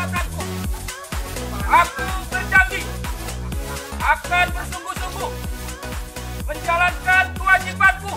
Aku berjanji akan bersungguh-sungguh menjalankan kewajibanku.